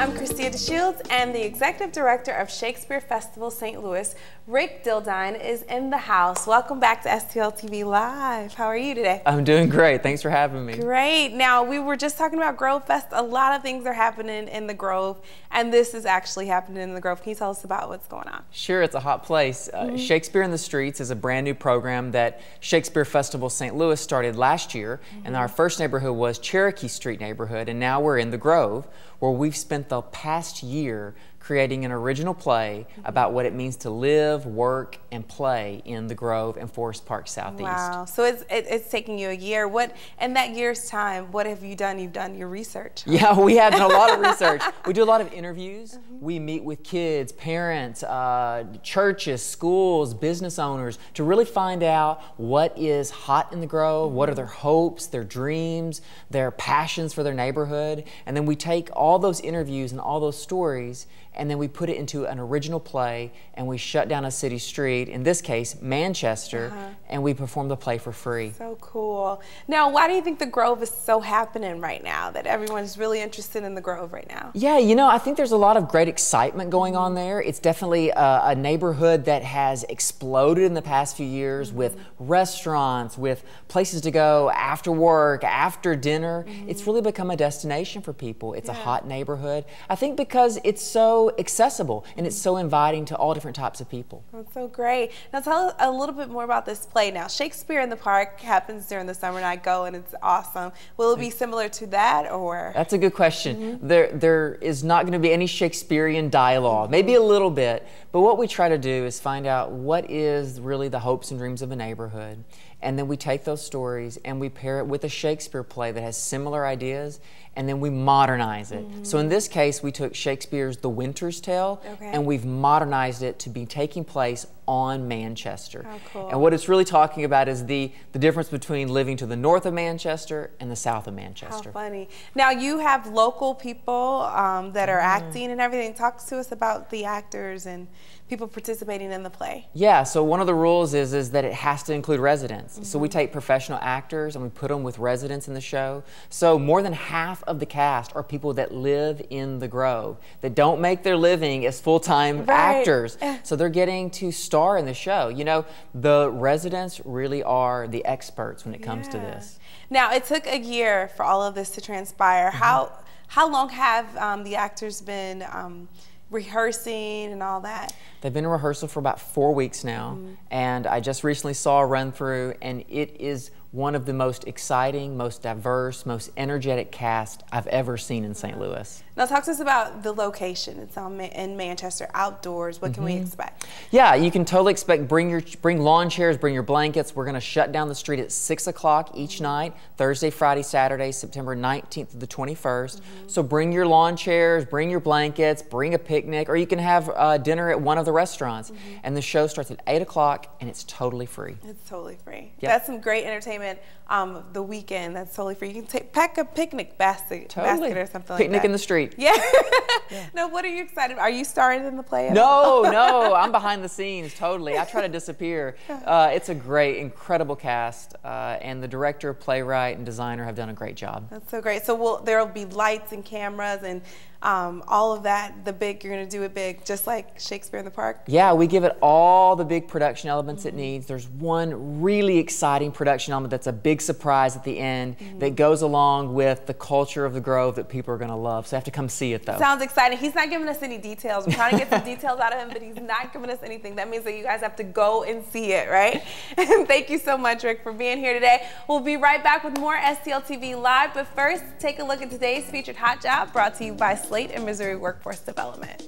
Amanda Shields and the Executive Director of Shakespeare Festival St. Louis, Rick Dildine, is in the house. Welcome back to STL TV Live. How are you today? I'm doing great. Thanks for having me. Great. Now, we were just talking about Grove Fest. A lot of things are happening in the Grove, and this is actually happening in the Grove. Can you tell us about what's going on? Sure, it's a hot place. Mm -hmm. Shakespeare in the Streets is a brand new program that Shakespeare Festival St. Louis started last year, mm -hmm. and our first neighborhood was Cherokee Street neighborhood, and now we're in the Grove, where we've spent the past year creating an original play about what it means to live, work, and play in the Grove and Forest Park Southeast. Wow. So it's, it, it's taking you a year. What In that year's time, what have you done? You've done your research. Yeah, we have done a lot of research. we do a lot of interviews. Mm -hmm. We meet with kids, parents, uh, churches, schools, business owners to really find out what is hot in the Grove, mm -hmm. what are their hopes, their dreams, their passions for their neighborhood. And then we take all those interviews and all those stories and then we put it into an original play and we shut down a city street, in this case, Manchester, uh -huh. and we perform the play for free. So cool. Now, why do you think the Grove is so happening right now, that everyone's really interested in the Grove right now? Yeah, you know, I think there's a lot of great excitement going on there. It's definitely a, a neighborhood that has exploded in the past few years mm -hmm. with restaurants, with places to go after work, after dinner. Mm -hmm. It's really become a destination for people. It's yeah. a hot neighborhood. I think because it's so accessible and it's so inviting to all different types of people. That's so great. Now tell a little bit more about this play now. Shakespeare in the Park happens during the summer and I go and it's awesome. Will it be similar to that or? That's a good question. Mm -hmm. There, there is not going to be any Shakespearean dialogue, maybe a little bit, but what we try to do is find out what is really the hopes and dreams of a neighborhood and then we take those stories and we pair it with a Shakespeare play that has similar ideas and then we modernize it. Mm. So in this case, we took Shakespeare's The Winter's Tale okay. and we've modernized it to be taking place on Manchester. Oh, cool. And what it's really talking about is the, the difference between living to the north of Manchester and the south of Manchester. How funny. Now you have local people um, that are mm. acting and everything. Talk to us about the actors and people participating in the play? Yeah, so one of the rules is, is that it has to include residents. Mm -hmm. So we mm-hmm. take professional actors and we put them with residents in the show. So more than half of the cast are people that live in the Grove, that don't make their living as full-time right. actors. So they're getting to star in the show. You know, the residents really are the experts when it comes yeah. to this. Now, it took a year for all of this to transpire. Mm -hmm. How, how long have um, the actors been um, rehearsing and all that? They've been in rehearsal for about four weeks now, mm -hmm. and I just recently saw a run through, and it is one of the most exciting, most diverse, most energetic cast I've ever seen in St. Louis. Now, talk to us about the location. It's on in Manchester, outdoors. What can mm -hmm. we mm-hmm. expect? Yeah, you can totally expect bring your bring lawn chairs, bring your blankets. We're going to shut down the street at six o'clock each night, Thursday, Friday, Saturday, September 19th to the 21st. Mm -hmm. So bring your lawn chairs, bring your blankets, bring a picnic, or you can have uh, dinner at one of the restaurants. Mm -hmm. And the show starts at eight o'clock, and it's totally free. It's totally free. Yep. That's some great entertainment um, the weekend. That's totally free. You can take pack a picnic basket, totally. basket or something picnic like that. in the street. Yeah. yeah. No, what are you excited? About? Are you starring in the play? No, no. I'm behind the scenes. Totally. I try to disappear. Uh, it's a great, incredible cast, uh, and the director, playwright, and designer have done a great job. That's so great. So we'll, there'll be lights and cameras and um, all of that, the big, you're going to do it big, just like Shakespeare in the Park? Yeah, we give it all the big production elements mm -hmm. it needs. There's one really exciting production element that's a big surprise at the end mm -hmm. that goes along with the culture of the Grove that people are going to love. So you have to come see it, though. Sounds exciting. He's not giving us any details. We're trying to get some details out of him, but he's not giving us anything. That means that you guys have to go and see it, right? And thank you so much, Rick, for being here today. We'll be right back with more STL TV Live, but first, take a look at today's featured hot job brought to you by Slate and Missouri Workforce Development.